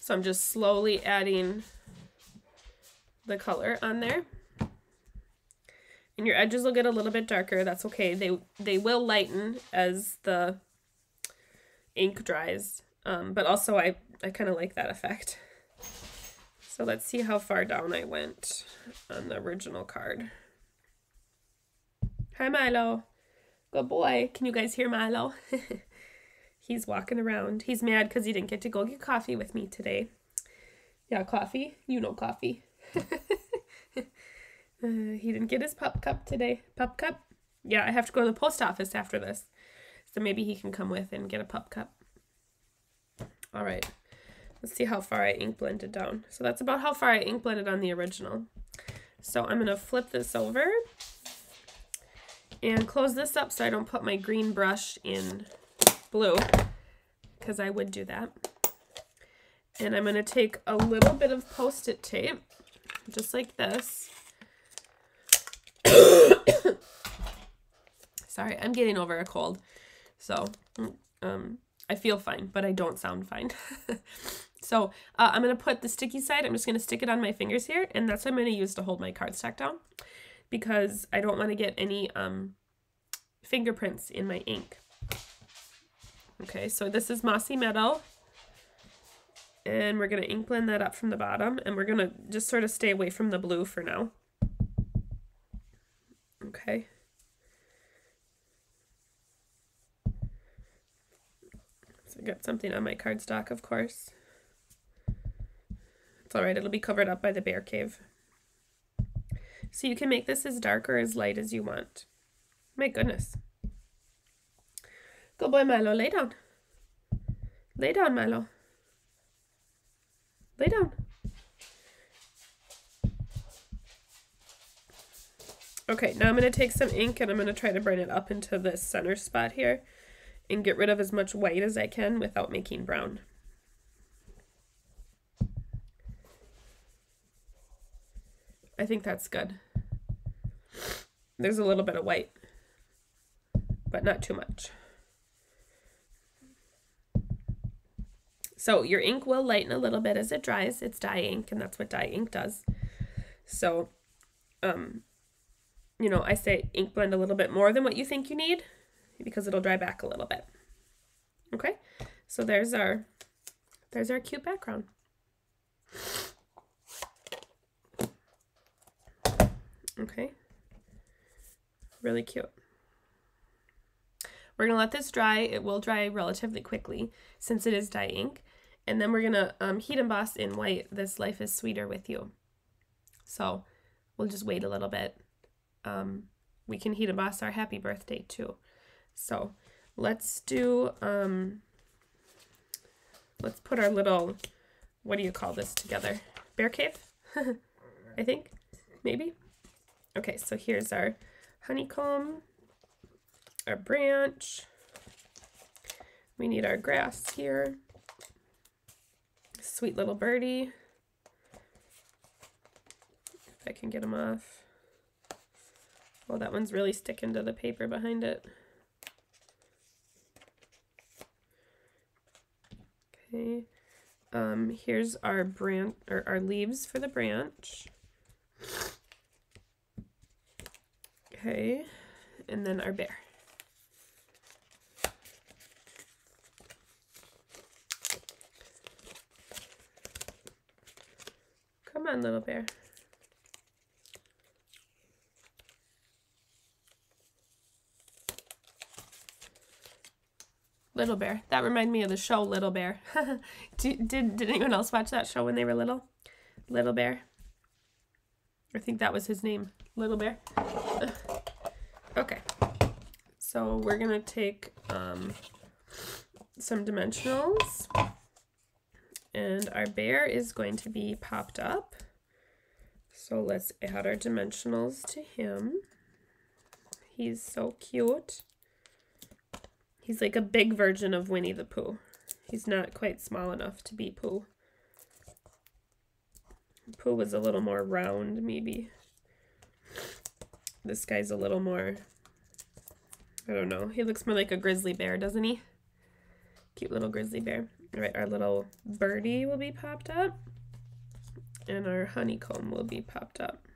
So I'm just slowly adding the color on there. And your edges will get a little bit darker. That's okay. They they will lighten as the ink dries. Um, but also I, I kind of like that effect. So let's see how far down I went on the original card. Hi, Milo. Good boy. Can you guys hear Milo? He's walking around. He's mad because he didn't get to go get coffee with me today. Yeah, coffee. You know coffee. uh, he didn't get his pup cup today. Pup cup? Yeah, I have to go to the post office after this. So maybe he can come with and get a pup cup. All right. Let's see how far I ink blended down. So that's about how far I ink blended on the original. So I'm going to flip this over and close this up so I don't put my green brush in blue because I would do that. And I'm going to take a little bit of post-it tape, just like this. Sorry, I'm getting over a cold. So um, I feel fine, but I don't sound fine. so uh, I'm going to put the sticky side, I'm just going to stick it on my fingers here, and that's what I'm going to use to hold my cardstock down because I don't want to get any um, fingerprints in my ink. Okay, so this is Mossy Meadow. And we're going to ink blend that up from the bottom. And we're going to just sort of stay away from the blue for now. Okay. I got something on my cardstock, of course. It's alright, it'll be covered up by the bear cave. So you can make this as dark or as light as you want. My goodness. Good boy, Milo. Lay down. Lay down, Milo. Lay down. Okay, now I'm going to take some ink and I'm going to try to bring it up into this center spot here and get rid of as much white as I can without making brown. I think that's good. There's a little bit of white, but not too much. So your ink will lighten a little bit as it dries. It's dye ink, and that's what dye ink does. So, um, you know, I say ink blend a little bit more than what you think you need because it'll dry back a little bit. Okay, so there's our, there's our cute background. Okay, really cute. We're going to let this dry. It will dry relatively quickly since it is dye ink. And then we're going to um, heat emboss in white This Life is Sweeter with You. So we'll just wait a little bit. Um, we can heat emboss our happy birthday too. So let's do, um, let's put our little, what do you call this together? Bear cave, I think, maybe. Okay, so here's our honeycomb, our branch. We need our grass here. Sweet little birdie. If I can get him off. Oh, that one's really sticking to the paper behind it. Okay. Um, here's our branch or our leaves for the branch. Okay. And then our bear. Come on, little bear. Little Bear. That reminded me of the show Little Bear. did, did, did anyone else watch that show when they were little? Little Bear. I think that was his name. Little Bear. okay. So we're going to take um, some dimensionals. And our bear is going to be popped up. So let's add our dimensionals to him. He's so cute. He's like a big version of Winnie the Pooh. He's not quite small enough to be Pooh. Pooh was a little more round, maybe. This guy's a little more, I don't know. He looks more like a grizzly bear, doesn't he? Cute little grizzly bear. All right, our little birdie will be popped up. And our honeycomb will be popped up.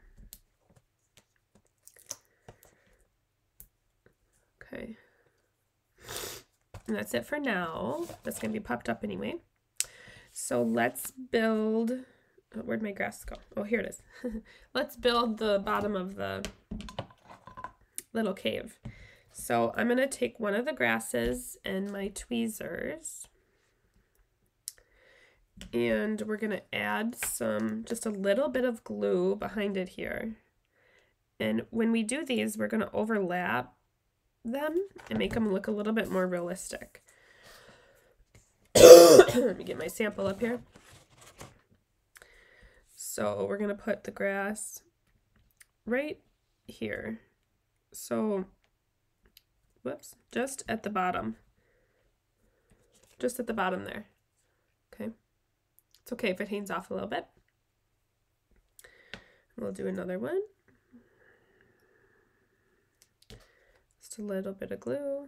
Okay. And that's it for now. That's going to be popped up anyway. So let's build, oh, where'd my grass go? Oh, here it is. let's build the bottom of the little cave. So I'm going to take one of the grasses and my tweezers and we're going to add some, just a little bit of glue behind it here. And when we do these, we're going to overlap them and make them look a little bit more realistic. Let me get my sample up here. So we're going to put the grass right here. So, whoops, just at the bottom. Just at the bottom there. Okay. It's okay if it hangs off a little bit. We'll do another one. Just a little bit of glue.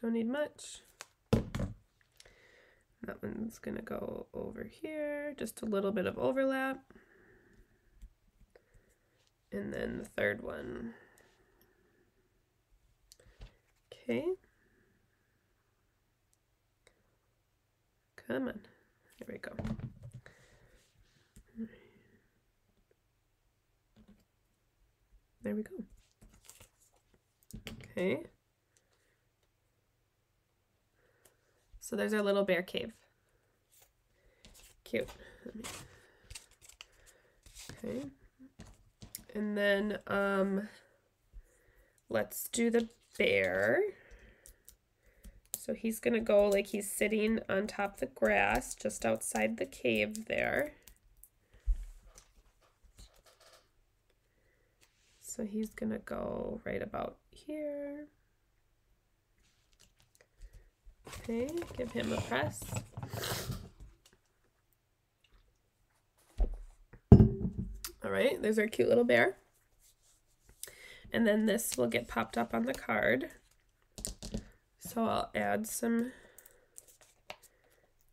Don't need much. That one's to go over here. Just a little bit of overlap. And then the third one. Okay. Come on. There we go. There we go. Okay. So there's our little bear cave. Cute. Okay. And then um let's do the bear. So he's going to go like he's sitting on top the grass just outside the cave there. So he's going to go right about here. Okay, give him a press. All right, there's our cute little bear. And then this will get popped up on the card. So I'll add some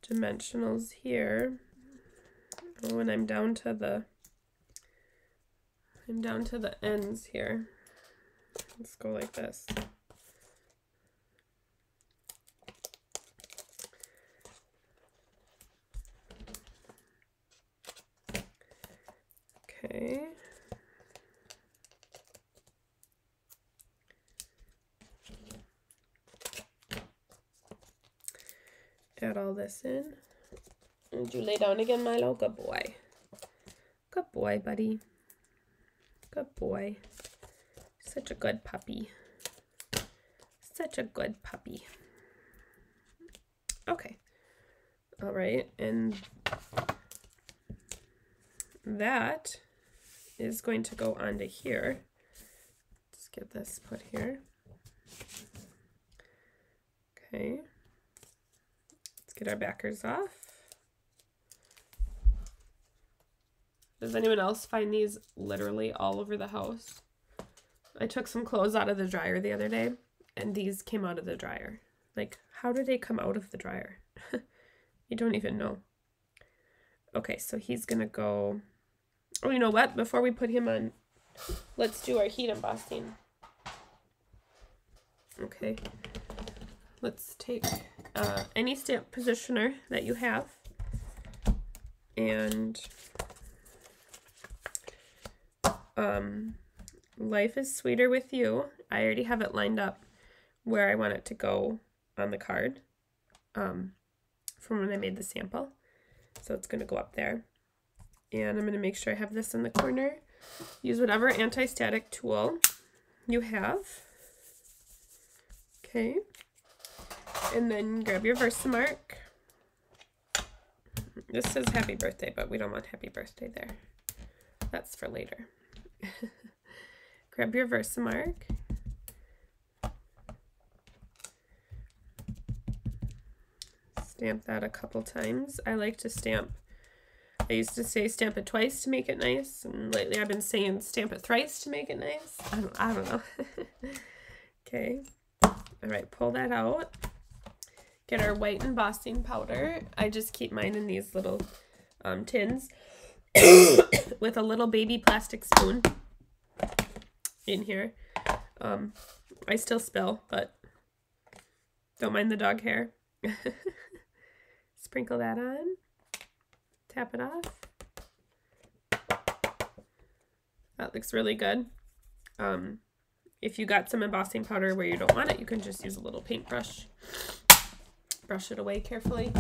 dimensionals here. When I'm down to the I'm down to the ends here. Let's go like this. Okay. Add all this in. And you lay down again, Milo? Good boy. Good boy, buddy. Good boy. Such a good puppy. Such a good puppy. Okay. All right. And that is going to go onto here. Let's get this put here. Okay. Let's get our backers off. Does anyone else find these literally all over the house? I took some clothes out of the dryer the other day and these came out of the dryer. Like, how do they come out of the dryer? you don't even know. Okay, so he's gonna go. Oh, you know what? Before we put him on, let's do our heat embossing. Okay. Let's take uh, any stamp positioner that you have and um, Life is Sweeter with You. I already have it lined up where I want it to go on the card um, from when I made the sample. So it's going to go up there. And I'm going to make sure I have this in the corner. Use whatever anti-static tool you have. Okay. And then grab your Versamark. This says happy birthday, but we don't want happy birthday there. That's for later. grab your Versamark. Stamp that a couple times. I like to stamp. I used to say stamp it twice to make it nice, and lately I've been saying stamp it thrice to make it nice. I don't, I don't know. okay. All right, pull that out. Get our white embossing powder. I just keep mine in these little um, tins with a little baby plastic spoon in here. Um, I still spill, but don't mind the dog hair. Sprinkle that on. Tap it off. That looks really good. Um, if you got some embossing powder where you don't want it, you can just use a little paintbrush. Brush it away carefully.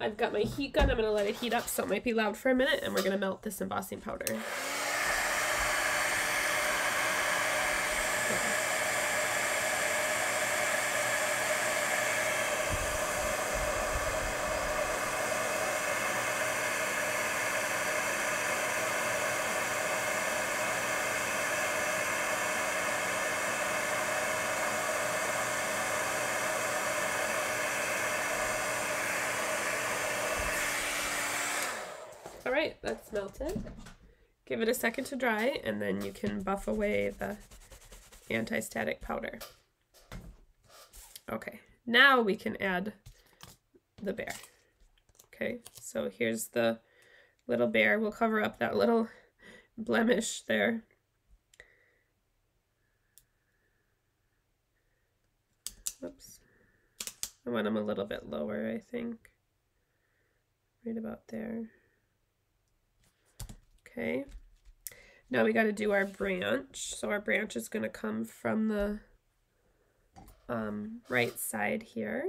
I've got my heat gun. I'm going to let it heat up so it might be loud for a minute and we're going to melt this embossing powder. All right, that's melted. Give it a second to dry and then you can buff away the anti-static powder. Okay, now we can add the bear. Okay, so here's the little bear. We'll cover up that little blemish there. Oops. I want them a little bit lower, I think. Right about there. Okay. Now we got to do our branch. So our branch is going to come from the um, right side here.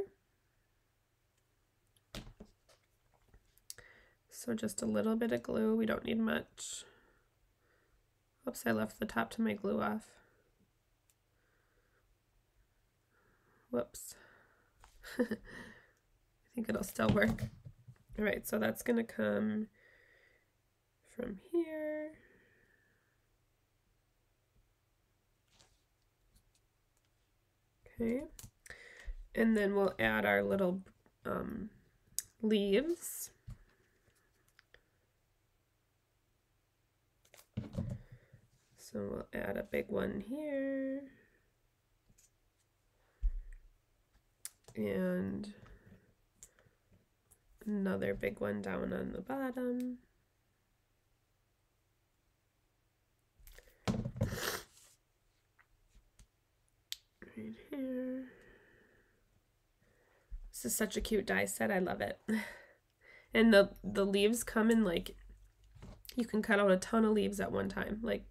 So just a little bit of glue. We don't need much. Oops, I left the top to my glue off. Whoops. I think it'll still work. All right, so that's going to come from here. Okay, and then we'll add our little um, leaves. So we'll add a big one here. And another big one down on the bottom. Right here. This is such a cute die set. I love it. And the, the leaves come in like, you can cut out a ton of leaves at one time. Like,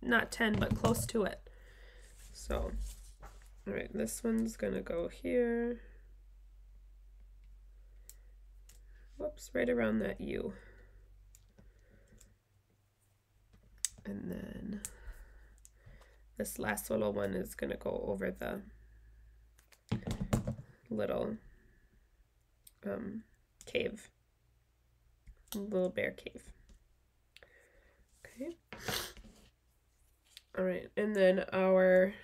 not 10, but close to it. So, all right, this one's going to go here. Whoops, right around that U. And then this last little one is going to go over the little um, cave, little bear cave. Okay. All right, and then our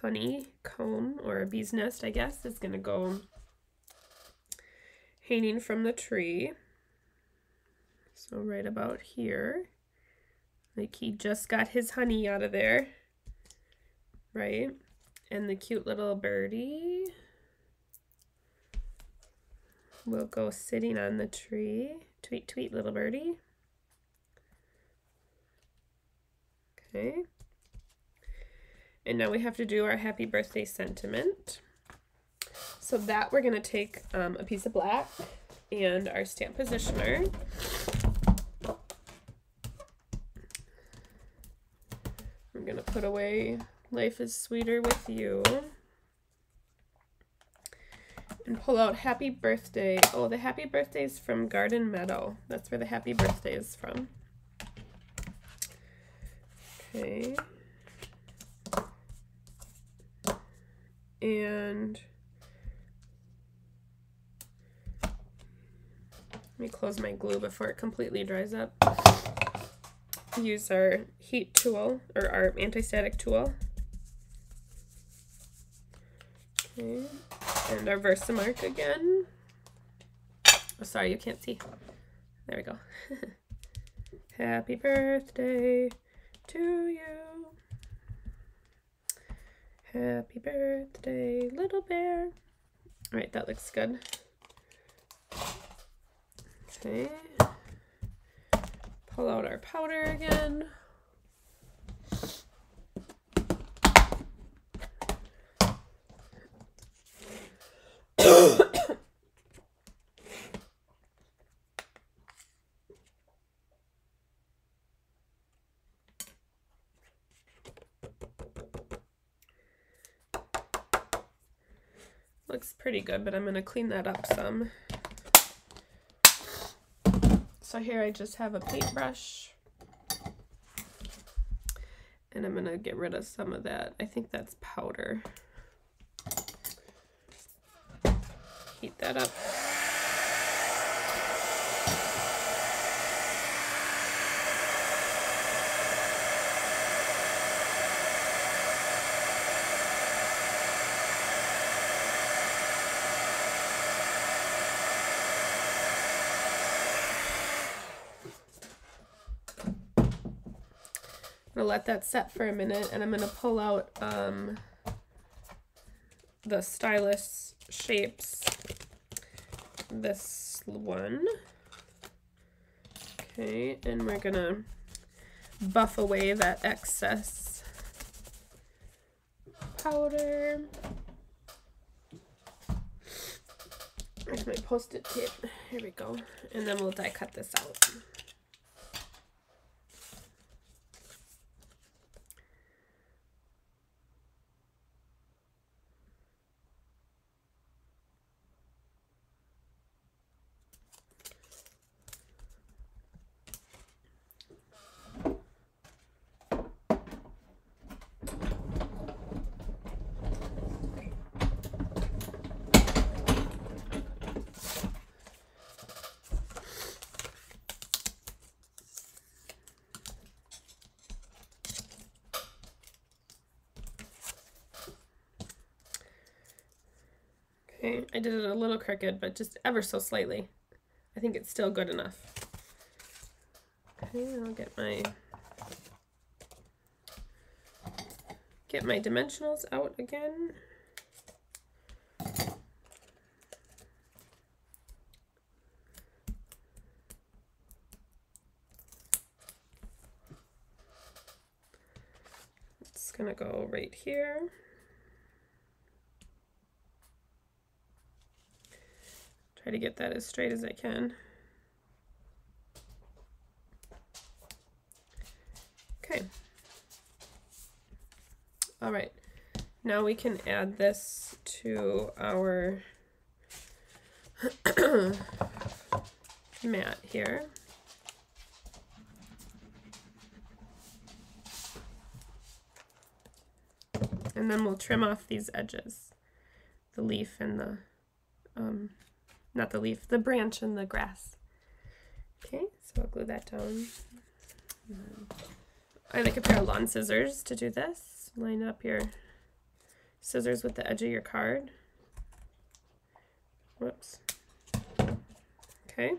honey comb or bee's nest, I guess, is going to go hanging from the tree. So right about here. Like he just got his honey out of there. Right? And the cute little birdie will go sitting on the tree. Tweet, tweet, little birdie. Okay. And now we have to do our happy birthday sentiment. So that we're going to take um, a piece of black and our stamp positioner. Going to put away Life is Sweeter with You. And pull out Happy Birthday. Oh, the Happy Birthday is from Garden Meadow. That's where the Happy Birthday is from. Okay. And let me close my glue before it completely dries up. Use our heat tool or our anti-static tool. Okay, and our Versamark again. Oh, sorry, you can't see. There we go. Happy birthday to you. Happy birthday, little bear. All right, that looks good. Okay. Pull out our powder again. Looks pretty good, but I'm going to clean that up some. So here I just have a paintbrush. And I'm going to get rid of some of that. I think that's powder. Heat that up. Gonna let that set for a minute and I'm gonna pull out um, the Stylish Shapes this one okay and we're gonna buff away that excess powder There's my post-it tape. Here we go. And then we'll die cut this out. Okay, I crooked, but just ever so slightly. I think it's still good enough. Okay, I'll get my get my dimensionals out again. It's gonna go right here. Try to get that as straight as I can. Okay. All right. Now we can add this to our mat here. And then we'll trim off these edges, the leaf and the um, not the leaf, the branch and the grass. Okay, so I'll glue that down. Um, I like a pair of lawn scissors to do this. Line up your scissors with the edge of your card. Whoops. Okay.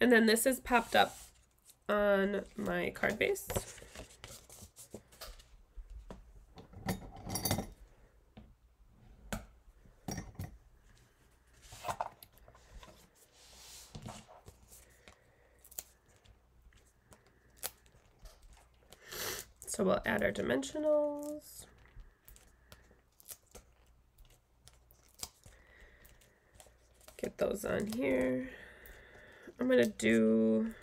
And then this is popped up on my card base. We'll add our dimensionals. Get those on here. I'm going to do,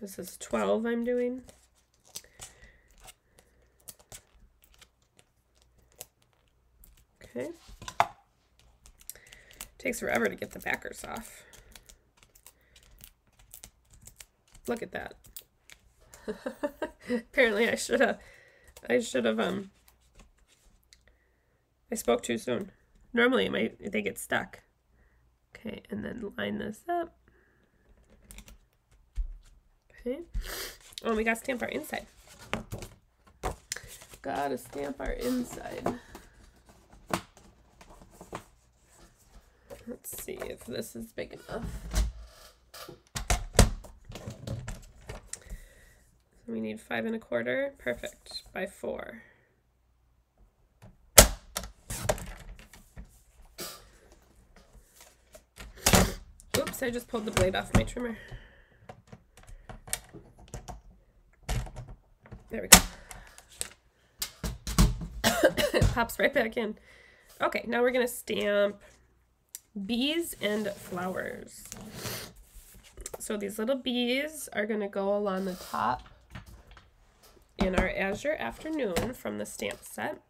this is 12 I'm doing. Okay. Takes forever to get the backers off. Look at that. Apparently I should have, I should have, um, I spoke too soon. Normally my, they get stuck. Okay, and then line this up. Okay. Oh, we got to stamp our inside. Gotta stamp our inside. Let's see if this is big enough. We need five and a quarter. Perfect. By four. Oops, I just pulled the blade off my trimmer. There we go. it pops right back in. Okay, now we're going to stamp bees and flowers. So these little bees are going to go along the top in our Azure Afternoon from the stamp set.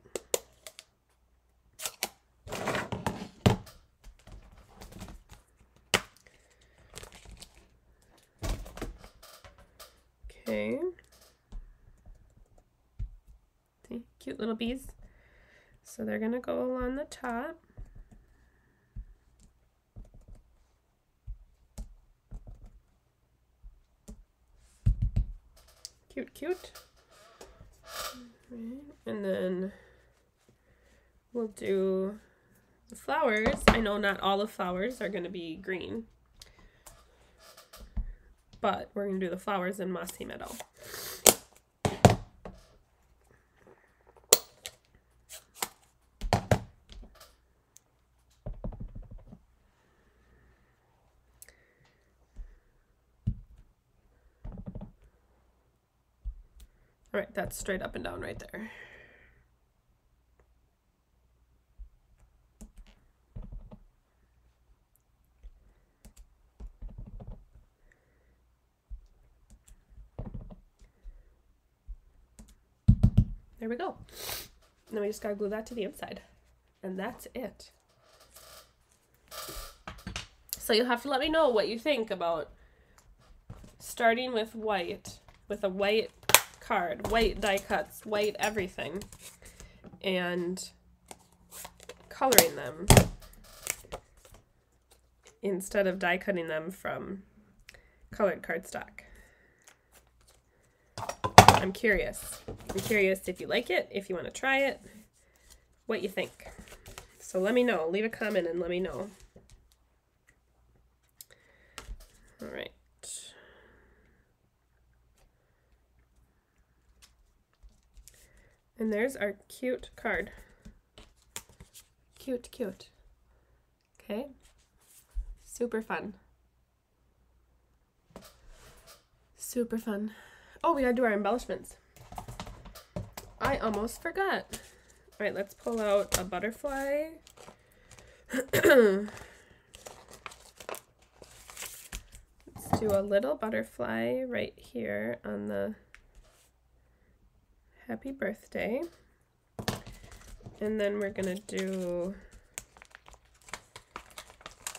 Okay. See, cute little bees. So they're going to go along the top. Cute, cute. And then we'll do the flowers. I know not all the flowers are going to be green, but we're going to do the flowers in Mossy Meadow. All right, that's straight up and down right there. There we go. Now we just gotta glue that to the inside. And that's it. So you'll have to let me know what you think about starting with white, with a white card, white die cuts, white everything, and coloring them instead of die cutting them from colored cardstock. I'm curious. I'm curious if you like it, if you want to try it, what you think. So let me know. Leave a comment and let me know. All right. And there's our cute card. Cute, cute. Okay. Super fun. Super fun. Oh, we gotta do our embellishments. I almost forgot. All right, let's pull out a butterfly. let's do a little butterfly right here on the happy birthday. And then we're going to do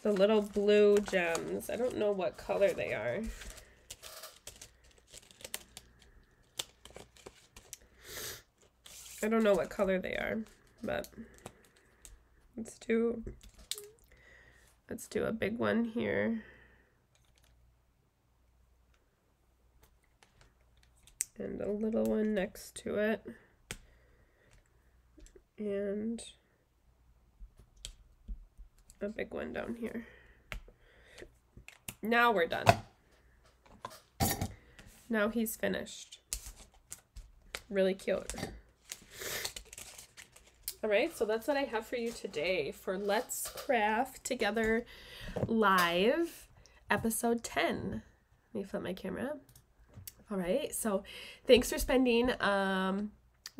the little blue gems. I don't know what color they are. I don't know what color they are, but let's do let's do a big one here. And a little one next to it. And a big one down here. Now we're done. Now he's finished. Really cute. All right, so that's what I have for you today for Let's Craft Together Live, episode 10. Let me flip my camera. All right, so thanks for spending um,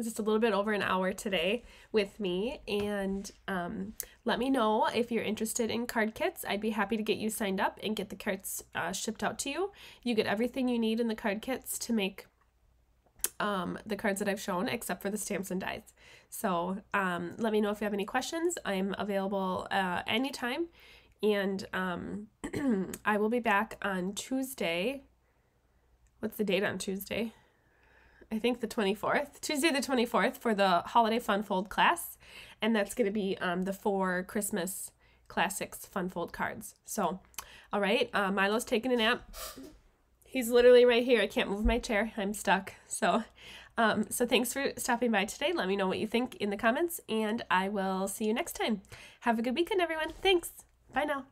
just a little bit over an hour today with me. And um, let me know if you're interested in card kits. I'd be happy to get you signed up and get the cards uh, shipped out to you. You get everything you need in the card kits to make um, the cards that I've shown, except for the stamps and dies. So um, let me know if you have any questions. I'm available uh, anytime. And um, I will be back on Tuesday. What's the date on Tuesday? I think the 24th, Tuesday the 24th for the Holiday Fun Fold class. And that's going to be um, the four Christmas Classics Fun Fold cards. So, all right, uh, Milo's taking a nap. He's literally right here. I can't move my chair. I'm stuck. So, um, so thanks for stopping by today. Let me know what you think in the comments, and I will see you next time. Have a good weekend, everyone. Thanks. Bye now.